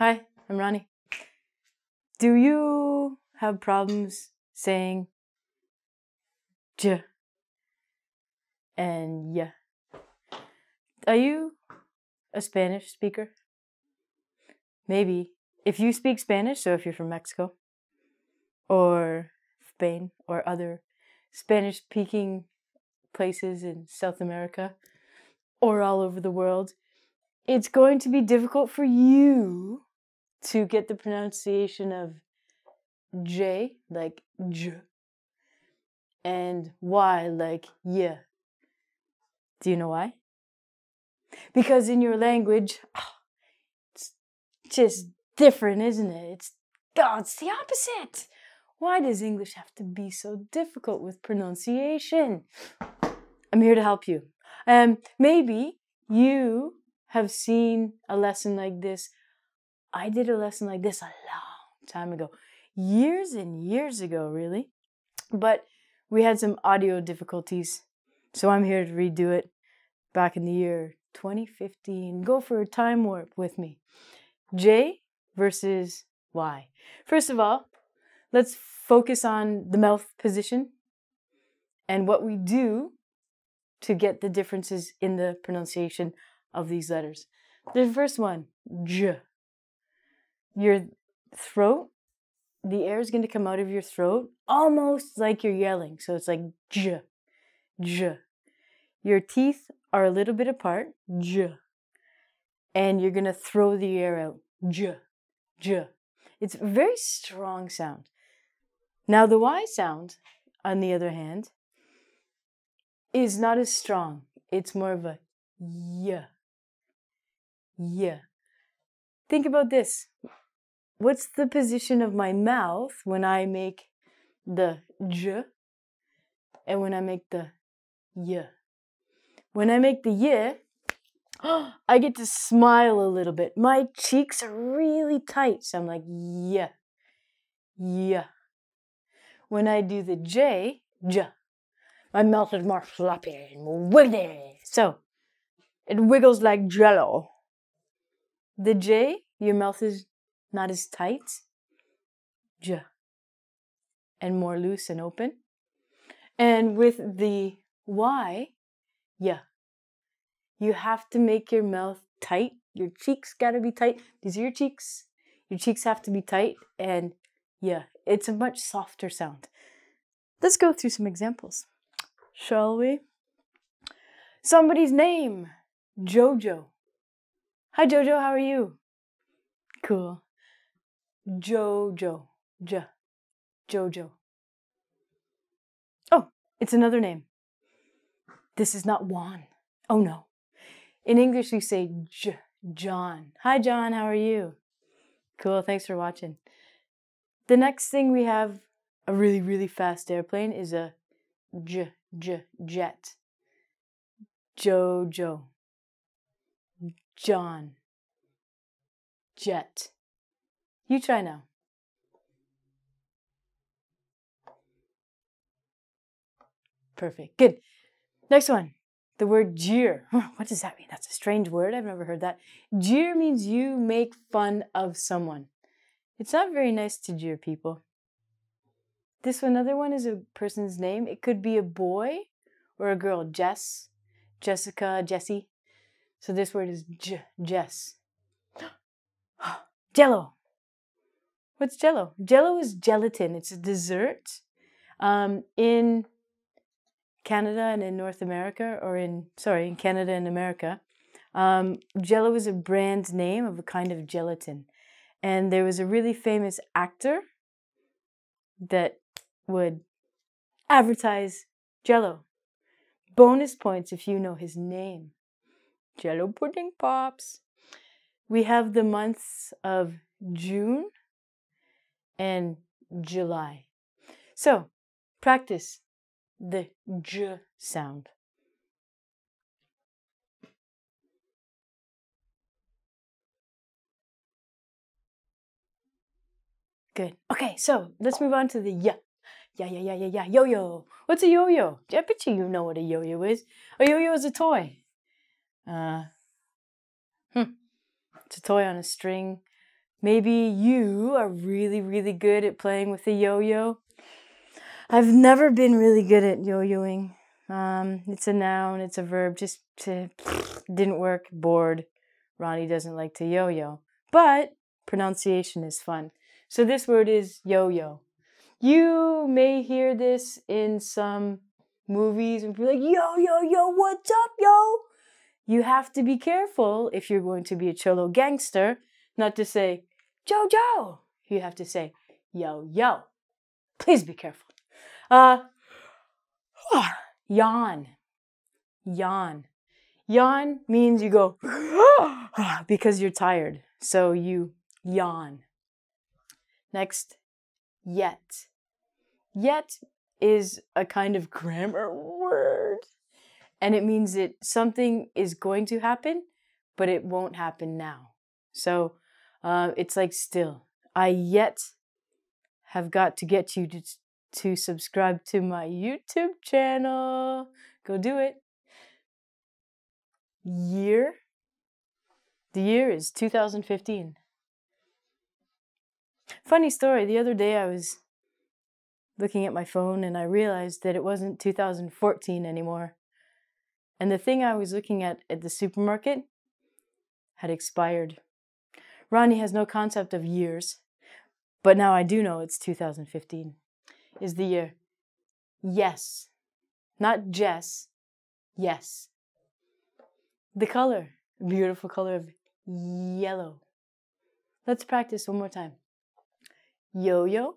Hi, I'm Ronnie. Do you have problems saying j and yeah? Are you a Spanish speaker? Maybe. If you speak Spanish, so if you're from Mexico or Spain or other Spanish speaking places in South America or all over the world, it's going to be difficult for you to get the pronunciation of J like J and Y like yeah. Do you know why? Because in your language, it's just different, isn't it? It's oh, it's the opposite. Why does English have to be so difficult with pronunciation? I'm here to help you. Um, maybe you have seen a lesson like this. I did a lesson like this a long time ago, years and years ago, really. But we had some audio difficulties, so I'm here to redo it back in the year 2015. Go for a time warp with me. J versus Y. First of all, let's focus on the mouth position and what we do to get the differences in the pronunciation of these letters. The first one, J. Your throat, the air is going to come out of your throat almost like you're yelling. So it's like J, J. Your teeth are a little bit apart, J. And you're going to throw the air out, J, J. It's a very strong sound. Now, the Y sound, on the other hand, is not as strong. It's more of a yeah. Yeah. Think about this. What's the position of my mouth when I make the j and when I make the y? When I make the y, I get to smile a little bit. My cheeks are really tight, so I'm like yeah. Yeah. When I do the j, j, my mouth is more floppy and wiggly. So it wiggles like jello. The J, your mouth is not as tight. J. And more loose and open. And with the Y, yeah. You have to make your mouth tight. Your cheeks gotta be tight. These are your cheeks. Your cheeks have to be tight. And yeah, it's a much softer sound. Let's go through some examples shall we? Somebody's name, Jojo. Hi, Jojo, how are you? Cool. Jojo. J. Jojo. Oh, it's another name. This is not Juan. Oh no. In English, we say J. John. Hi, John, how are you? Cool, thanks for watching. The next thing we have a really, really fast airplane is a J j jet jojo john jet you try now. Perfect. Good. Next one. The word jeer. What does that mean? That's a strange word. I've never heard that. Jeer means you make fun of someone. It's not very nice to jeer people. This one, another one is a person's name. It could be a boy or a girl. Jess, Jessica, Jessie. So this word is J- Jess. Jello. What's Jello? Jello is gelatin. It's a dessert. Um, in Canada and in North America, or in sorry, in Canada and America, um, Jello is a brand name of a kind of gelatin. And there was a really famous actor that would advertise Jello. Bonus points if you know his name. Jello pudding pops. We have the months of June and July. So, practice the J sound. Good. Okay, so let's move on to the Y. Yeah, yeah, yeah, yeah, yeah. Yo yo. What's a yo yo? I bet you you know what a yo yo is. A yo yo is a toy. Uh, hmm. It's a toy on a string Maybe you are really, really good at playing with the yo yo. I've never been really good at yo yoing. Um, it's a noun, it's a verb, just to, didn't work, bored. Ronnie doesn't like to yo yo. But pronunciation is fun. So this word is yo yo. You may hear this in some movies and be like, yo, yo, yo, what's up, yo? You have to be careful if you're going to be a cholo gangster, not to say, Jojo. You have to say, yo, yo. Please be careful. Uh, yawn. Yawn. Yawn means you go because you're tired. So you yawn. Next, yet. Yet is a kind of grammar word. And it means that something is going to happen, but it won't happen now. So uh, it's like still. I yet have got to get you to, to subscribe to my YouTube channel. Go do it. Year. The year is 2015. Funny story, the other day I was looking at my phone and I realized that it wasn't 2014 anymore. And the thing I was looking at at the supermarket had expired. Ronnie has no concept of years, but now I do know it's 2015 is the year. Yes. Not Jess. Yes. The color, beautiful color of yellow. Let's practice one more time. Yo yo.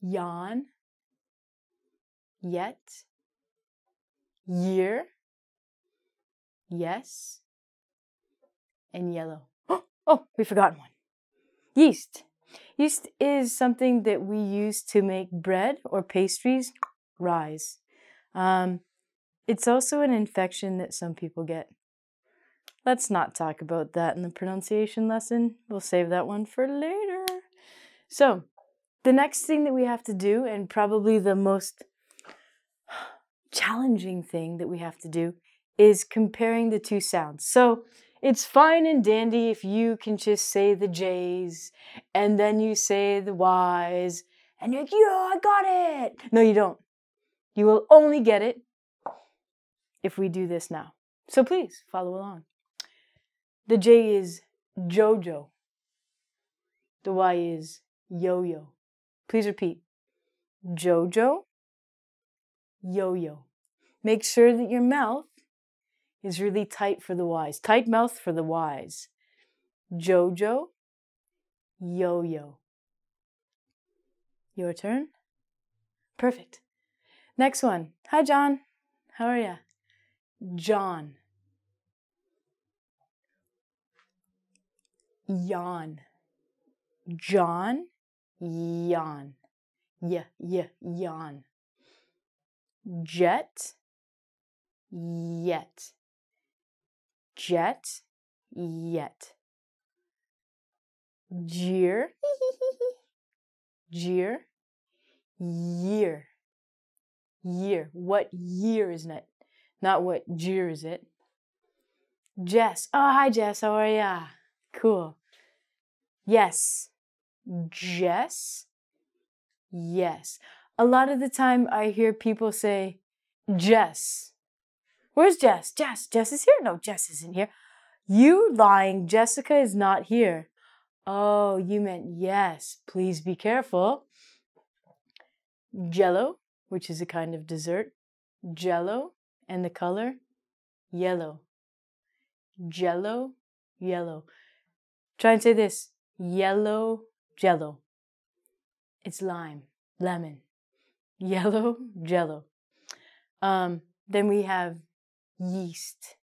Yawn. Yet. Year. Yes. And yellow. Oh, we forgot one. Yeast. Yeast is something that we use to make bread or pastries rise. Um, it's also an infection that some people get. Let's not talk about that in the pronunciation lesson. We'll save that one for later. So, the next thing that we have to do, and probably the most challenging thing that we have to do, is comparing the two sounds. So, it's fine and dandy if you can just say the J's and then you say the Y's and you're like, yeah, I got it. No, you don't. You will only get it if we do this now. So please follow along. The J is Jojo. The Y is Yo Yo. Please repeat. Jojo, Yo Yo. Make sure that your mouth is really tight for the Y's. Tight mouth for the Y's. Jojo, Yo Yo. Your turn. Perfect. Next one. Hi, John. How are ya? John. Yawn. John. Yawn. Yeah, yeah, yawn. Jet. Yet. Jet. Yet. Jeer. Jeer. Year. Year. What year isn't it? Not what jeer is it? Jess. Oh, hi, Jess. How are ya? Cool. Yes. Jess. Yes. A lot of the time I hear people say, Jess. Where's Jess? Jess. Jess is here? No, Jess isn't here. You lying. Jessica is not here. Oh, you meant yes. Please be careful. Jello, which is a kind of dessert. Jello and the color yellow. Jello, yellow. Try and say this yellow jello. It's lime, lemon, yellow jello. Um, then we have yeast.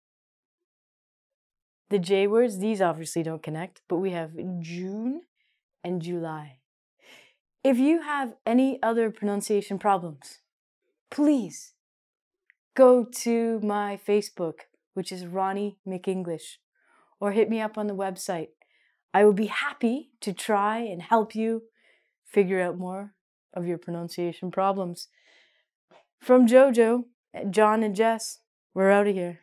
The J words, these obviously don't connect, but we have June and July. If you have any other pronunciation problems, please go to my Facebook, which is Ronnie McEnglish, or hit me up on the website. I would be happy to try and help you figure out more of your pronunciation problems. From JoJo, John, and Jess, we're out of here.